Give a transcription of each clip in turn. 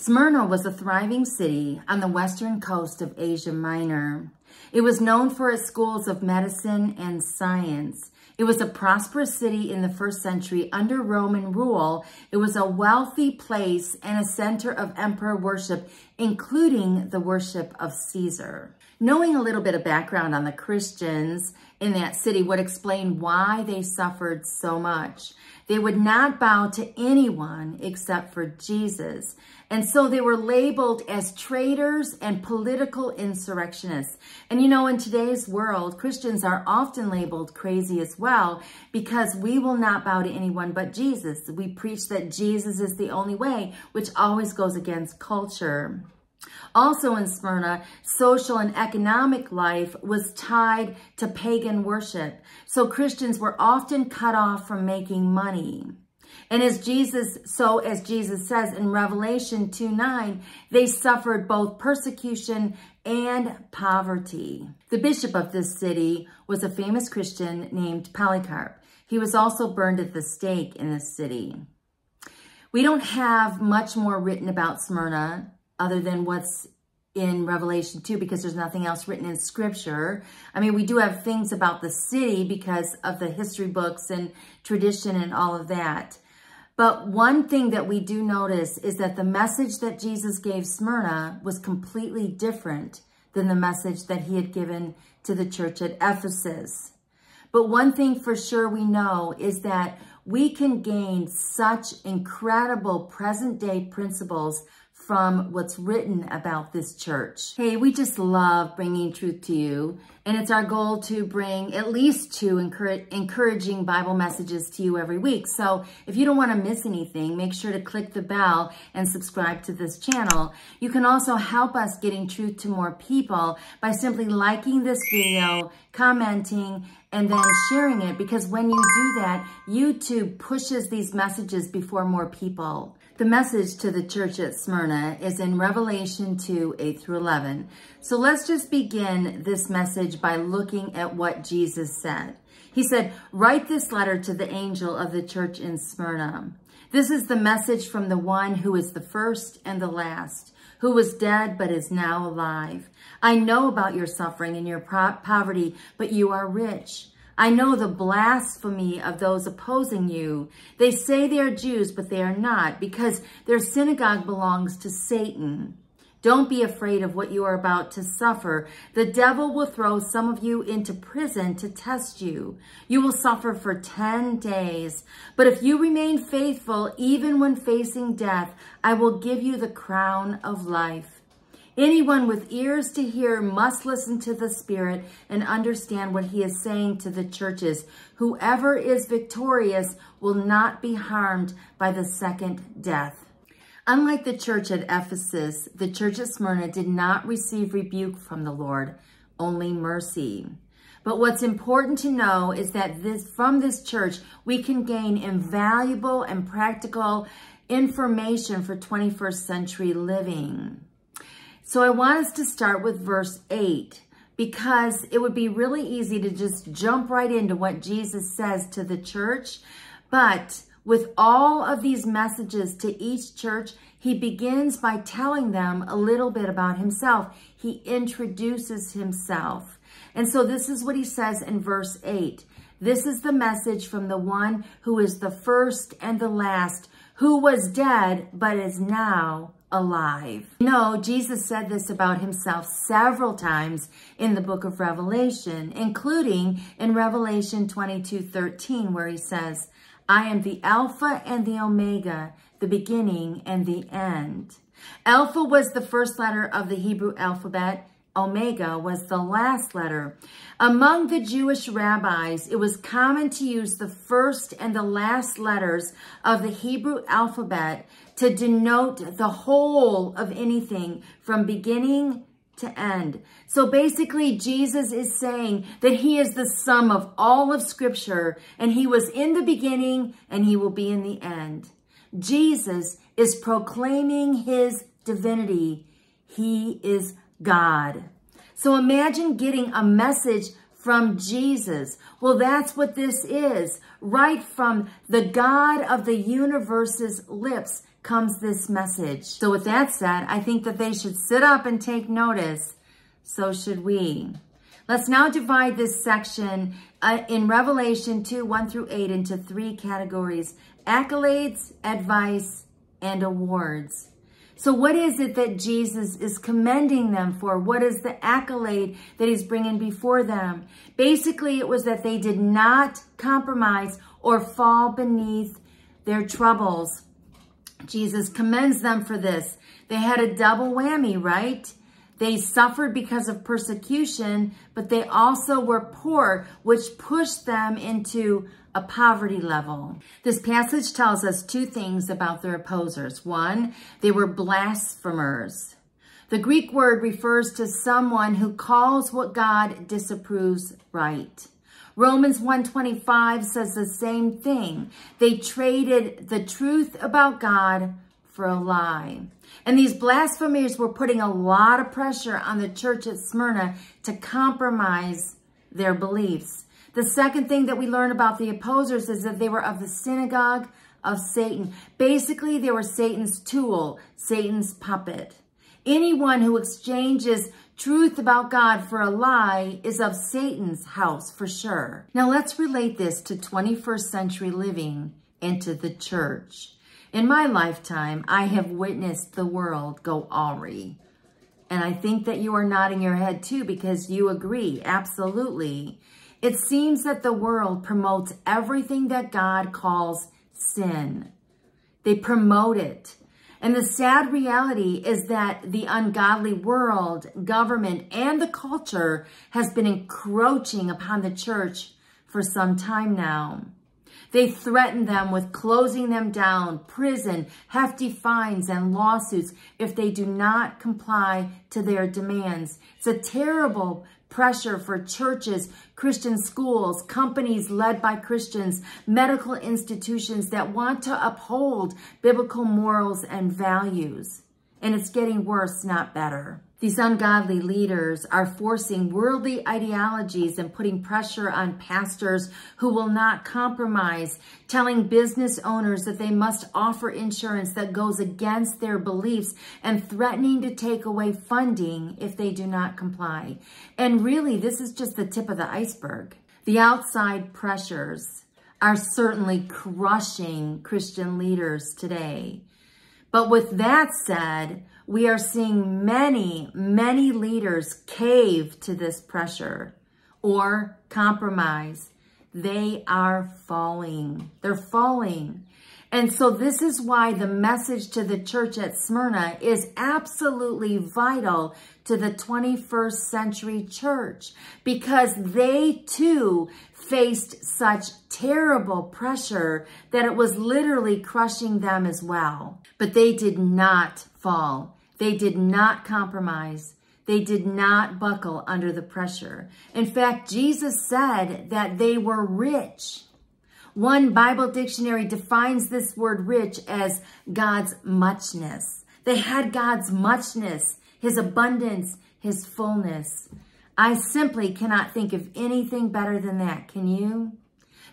Smyrna was a thriving city on the western coast of Asia Minor. It was known for its schools of medicine and science. It was a prosperous city in the first century under Roman rule. It was a wealthy place and a center of emperor worship, including the worship of Caesar. Knowing a little bit of background on the Christians in that city would explain why they suffered so much. They would not bow to anyone except for Jesus. And so they were labeled as traitors and political insurrectionists. And you know, in today's world, Christians are often labeled crazy as well because we will not bow to anyone but Jesus. We preach that Jesus is the only way, which always goes against culture. Also in Smyrna, social and economic life was tied to pagan worship. So Christians were often cut off from making money. And as Jesus, so as Jesus says in Revelation 2 9, they suffered both persecution and poverty. The bishop of this city was a famous Christian named Polycarp. He was also burned at the stake in this city. We don't have much more written about Smyrna other than what's in Revelation 2 because there's nothing else written in scripture. I mean, we do have things about the city because of the history books and tradition and all of that. But one thing that we do notice is that the message that Jesus gave Smyrna was completely different than the message that he had given to the church at Ephesus. But one thing for sure we know is that we can gain such incredible present day principles from what's written about this church. Hey, we just love bringing truth to you. And it's our goal to bring at least two encouraging Bible messages to you every week. So if you don't want to miss anything, make sure to click the bell and subscribe to this channel. You can also help us getting truth to more people by simply liking this video, commenting, and then sharing it because when you do that, YouTube pushes these messages before more people. The message to the church at Smyrna is in Revelation 2, 8 through 11. So let's just begin this message by looking at what Jesus said. He said, write this letter to the angel of the church in Smyrna. This is the message from the one who is the first and the last, who was dead but is now alive. I know about your suffering and your poverty, but you are rich. I know the blasphemy of those opposing you. They say they are Jews, but they are not, because their synagogue belongs to Satan. Don't be afraid of what you are about to suffer. The devil will throw some of you into prison to test you. You will suffer for 10 days. But if you remain faithful, even when facing death, I will give you the crown of life. Anyone with ears to hear must listen to the Spirit and understand what he is saying to the churches. Whoever is victorious will not be harmed by the second death. Unlike the church at Ephesus, the church at Smyrna did not receive rebuke from the Lord, only mercy. But what's important to know is that this from this church, we can gain invaluable and practical information for 21st century living. So I want us to start with verse 8 because it would be really easy to just jump right into what Jesus says to the church. But with all of these messages to each church, he begins by telling them a little bit about himself. He introduces himself. And so this is what he says in verse 8. This is the message from the one who is the first and the last, who was dead but is now alive. No, Jesus said this about himself several times in the book of Revelation, including in Revelation 22, 13, where he says, I am the Alpha and the Omega, the beginning and the end. Alpha was the first letter of the Hebrew alphabet. Omega was the last letter. Among the Jewish rabbis, it was common to use the first and the last letters of the Hebrew alphabet to denote the whole of anything from beginning to end. So basically, Jesus is saying that he is the sum of all of scripture and he was in the beginning and he will be in the end. Jesus is proclaiming his divinity. He is God. So imagine getting a message from Jesus. Well, that's what this is. Right from the God of the universe's lips comes this message. So with that said, I think that they should sit up and take notice. So should we. Let's now divide this section uh, in Revelation 2, 1 through 8 into three categories. Accolades, advice, and awards. So what is it that Jesus is commending them for? What is the accolade that he's bringing before them? Basically, it was that they did not compromise or fall beneath their troubles. Jesus commends them for this. They had a double whammy, right? They suffered because of persecution, but they also were poor, which pushed them into a poverty level. This passage tells us two things about their opposers. One, they were blasphemers. The Greek word refers to someone who calls what God disapproves right. Romans 1.25 says the same thing. They traded the truth about God for a lie. And these blasphemers were putting a lot of pressure on the church at Smyrna to compromise their beliefs. The second thing that we learn about the opposers is that they were of the synagogue of Satan. Basically, they were Satan's tool, Satan's puppet. Anyone who exchanges truth about God for a lie is of Satan's house for sure. Now let's relate this to 21st century living and to the church. In my lifetime, I have witnessed the world go awry. And I think that you are nodding your head too because you agree, absolutely. It seems that the world promotes everything that God calls sin. They promote it. And the sad reality is that the ungodly world, government, and the culture has been encroaching upon the church for some time now. They threaten them with closing them down, prison, hefty fines, and lawsuits if they do not comply to their demands. It's a terrible pressure for churches, Christian schools, companies led by Christians, medical institutions that want to uphold biblical morals and values. And it's getting worse, not better. These ungodly leaders are forcing worldly ideologies and putting pressure on pastors who will not compromise, telling business owners that they must offer insurance that goes against their beliefs and threatening to take away funding if they do not comply. And really, this is just the tip of the iceberg. The outside pressures are certainly crushing Christian leaders today. But with that said, we are seeing many, many leaders cave to this pressure or compromise. They are falling. They're falling. And so this is why the message to the church at Smyrna is absolutely vital to the 21st century church because they too faced such terrible pressure that it was literally crushing them as well. But they did not fall. They did not compromise. They did not buckle under the pressure. In fact, Jesus said that they were rich. One Bible dictionary defines this word rich as God's muchness. They had God's muchness, his abundance, his fullness. I simply cannot think of anything better than that. Can you?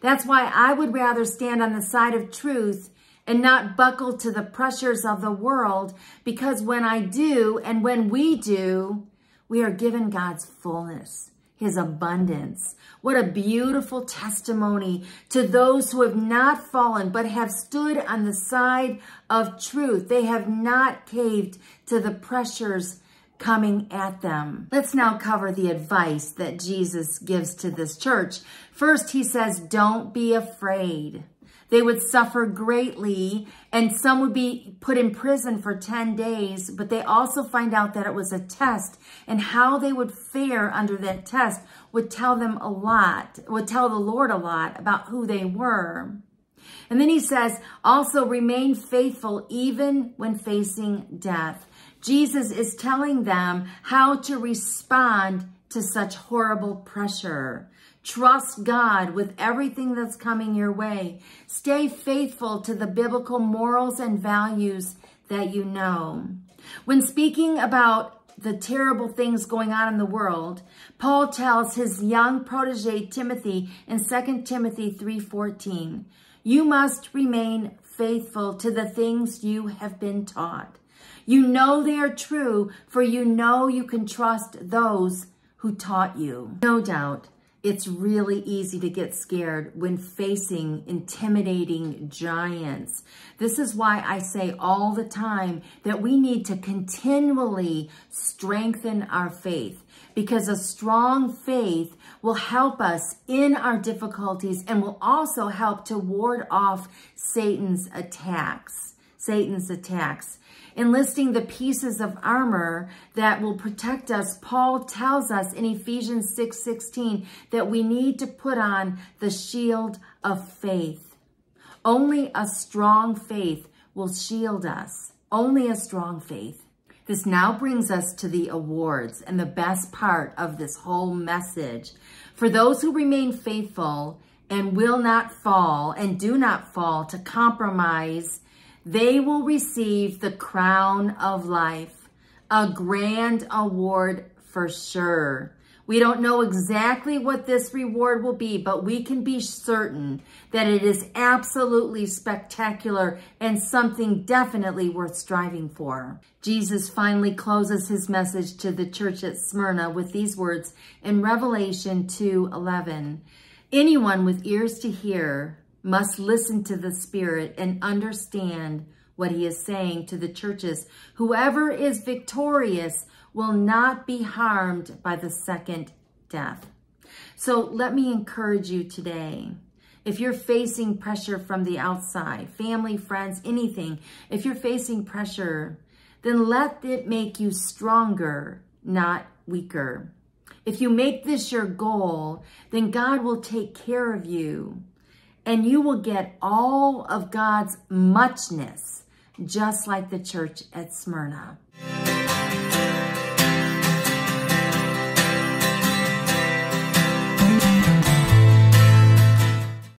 That's why I would rather stand on the side of truth and not buckle to the pressures of the world because when I do and when we do, we are given God's fullness, his abundance. What a beautiful testimony to those who have not fallen but have stood on the side of truth. They have not caved to the pressures coming at them. Let's now cover the advice that Jesus gives to this church. First, he says, don't be afraid. They would suffer greatly and some would be put in prison for 10 days, but they also find out that it was a test and how they would fare under that test would tell them a lot, would tell the Lord a lot about who they were. And then he says, also remain faithful even when facing death. Jesus is telling them how to respond to such horrible pressure. Trust God with everything that's coming your way. Stay faithful to the biblical morals and values that you know. When speaking about the terrible things going on in the world, Paul tells his young protege Timothy in 2 Timothy 3.14, you must remain faithful to the things you have been taught. You know they are true, for you know you can trust those who taught you. No doubt, it's really easy to get scared when facing intimidating giants. This is why I say all the time that we need to continually strengthen our faith because a strong faith will help us in our difficulties and will also help to ward off Satan's attacks. Satan's attacks enlisting the pieces of armor that will protect us. Paul tells us in Ephesians 6, 16 that we need to put on the shield of faith. Only a strong faith will shield us. Only a strong faith. This now brings us to the awards and the best part of this whole message. For those who remain faithful and will not fall and do not fall to compromise they will receive the crown of life, a grand award for sure. We don't know exactly what this reward will be, but we can be certain that it is absolutely spectacular and something definitely worth striving for. Jesus finally closes his message to the church at Smyrna with these words in Revelation 2:11. Anyone with ears to hear, must listen to the Spirit and understand what he is saying to the churches. Whoever is victorious will not be harmed by the second death. So let me encourage you today. If you're facing pressure from the outside, family, friends, anything, if you're facing pressure, then let it make you stronger, not weaker. If you make this your goal, then God will take care of you and you will get all of God's muchness, just like the church at Smyrna.